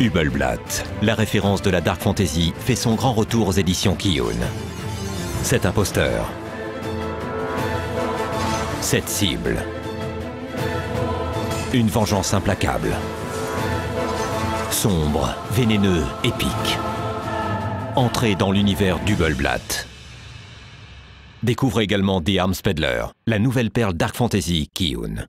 Hubelblatt, la référence de la dark fantasy, fait son grand retour aux éditions Kiyun. Cet imposteur. Cette cible. Une vengeance implacable. Sombre, vénéneux, épique. Entrez dans l'univers d'Hubelblatt. Découvre également The Armspeddler, la nouvelle perle Dark Fantasy Kiyun.